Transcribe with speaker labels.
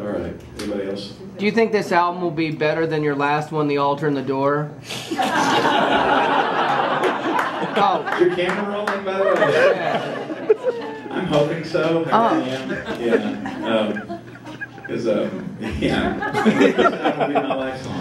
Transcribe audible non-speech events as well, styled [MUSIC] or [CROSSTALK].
Speaker 1: else.
Speaker 2: Do you think this album will be better than your last one, The Altar and the Door? [LAUGHS] oh.
Speaker 1: Your camera rolling, by the way?
Speaker 2: Yeah.
Speaker 1: I'm hoping so. Oh. I
Speaker 2: Oh.
Speaker 1: am. Yeah. Because, um, um [LAUGHS] yeah. [LAUGHS] that will be my life song.